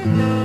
Mm-hmm.